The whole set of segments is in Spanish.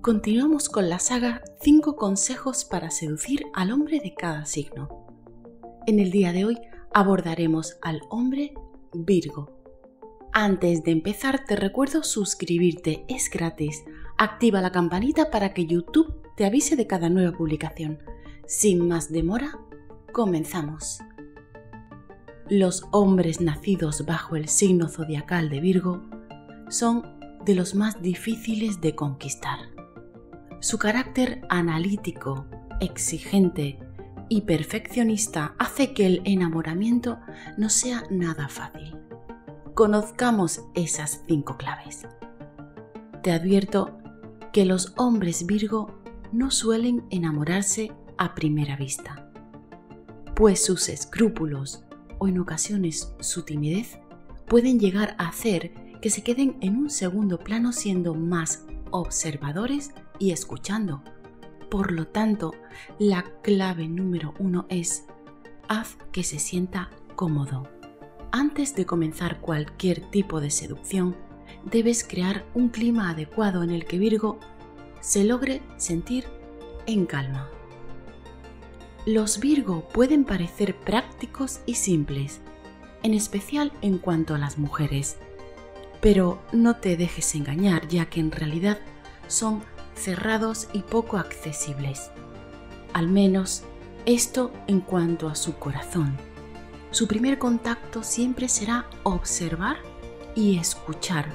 continuamos con la saga 5 consejos para seducir al hombre de cada signo. En el día de hoy abordaremos al hombre Virgo. Antes de empezar te recuerdo suscribirte, es gratis. Activa la campanita para que YouTube te avise de cada nueva publicación. Sin más demora, comenzamos. Los hombres nacidos bajo el signo zodiacal de Virgo son de los más difíciles de conquistar. Su carácter analítico, exigente y perfeccionista hace que el enamoramiento no sea nada fácil. Conozcamos esas cinco claves. Te advierto que los hombres Virgo no suelen enamorarse a primera vista, pues sus escrúpulos o en ocasiones su timidez pueden llegar a hacer que se queden en un segundo plano siendo más observadores y escuchando. Por lo tanto, la clave número uno es haz que se sienta cómodo. Antes de comenzar cualquier tipo de seducción, debes crear un clima adecuado en el que Virgo se logre sentir en calma. Los Virgo pueden parecer prácticos y simples, en especial en cuanto a las mujeres, pero no te dejes engañar ya que en realidad son cerrados y poco accesibles. Al menos esto en cuanto a su corazón. Su primer contacto siempre será observar y escuchar.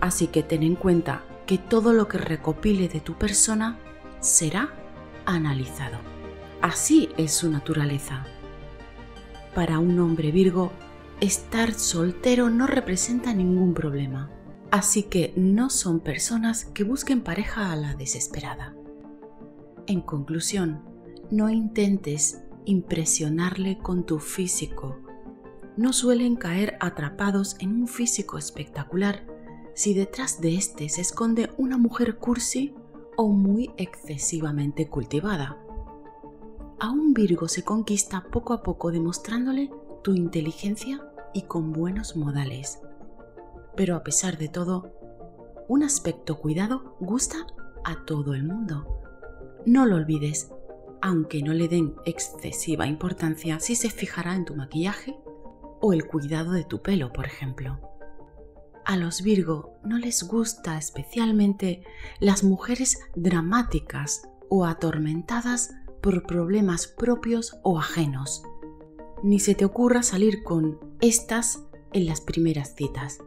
Así que ten en cuenta que todo lo que recopile de tu persona será analizado. Así es su naturaleza. Para un hombre Virgo, estar soltero no representa ningún problema. Así que no son personas que busquen pareja a la desesperada. En conclusión, no intentes impresionarle con tu físico. No suelen caer atrapados en un físico espectacular si detrás de éste se esconde una mujer cursi o muy excesivamente cultivada. A un Virgo se conquista poco a poco demostrándole tu inteligencia y con buenos modales pero a pesar de todo, un aspecto cuidado gusta a todo el mundo. No lo olvides, aunque no le den excesiva importancia si se fijará en tu maquillaje o el cuidado de tu pelo, por ejemplo. A los Virgo no les gusta especialmente las mujeres dramáticas o atormentadas por problemas propios o ajenos. Ni se te ocurra salir con estas en las primeras citas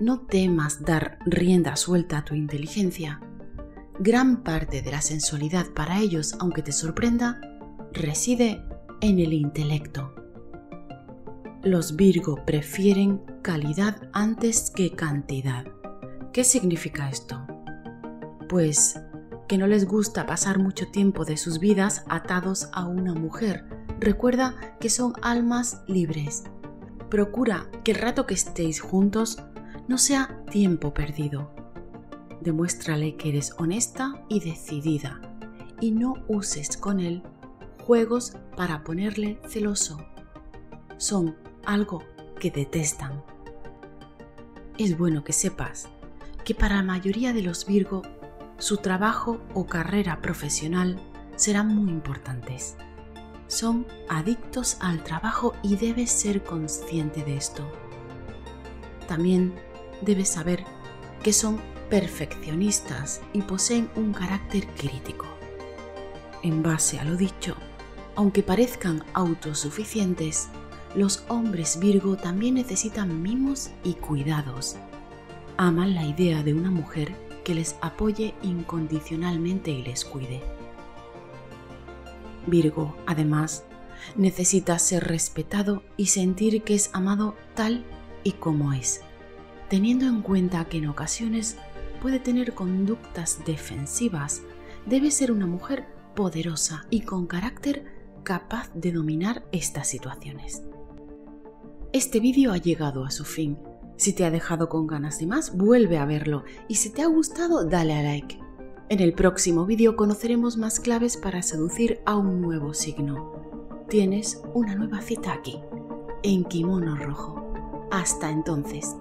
no temas dar rienda suelta a tu inteligencia. Gran parte de la sensualidad para ellos, aunque te sorprenda, reside en el intelecto. Los Virgo prefieren calidad antes que cantidad. ¿Qué significa esto? Pues que no les gusta pasar mucho tiempo de sus vidas atados a una mujer. Recuerda que son almas libres. Procura que el rato que estéis juntos no sea tiempo perdido. Demuéstrale que eres honesta y decidida y no uses con él juegos para ponerle celoso. Son algo que detestan. Es bueno que sepas que para la mayoría de los Virgo su trabajo o carrera profesional serán muy importantes. Son adictos al trabajo y debes ser consciente de esto. También debes saber que son perfeccionistas y poseen un carácter crítico. En base a lo dicho, aunque parezcan autosuficientes, los hombres Virgo también necesitan mimos y cuidados. Aman la idea de una mujer que les apoye incondicionalmente y les cuide. Virgo, además, necesita ser respetado y sentir que es amado tal y como es teniendo en cuenta que en ocasiones puede tener conductas defensivas, debe ser una mujer poderosa y con carácter capaz de dominar estas situaciones. Este vídeo ha llegado a su fin. Si te ha dejado con ganas de más, vuelve a verlo y si te ha gustado, dale a like. En el próximo vídeo conoceremos más claves para seducir a un nuevo signo. Tienes una nueva cita aquí, en Kimono Rojo. Hasta entonces.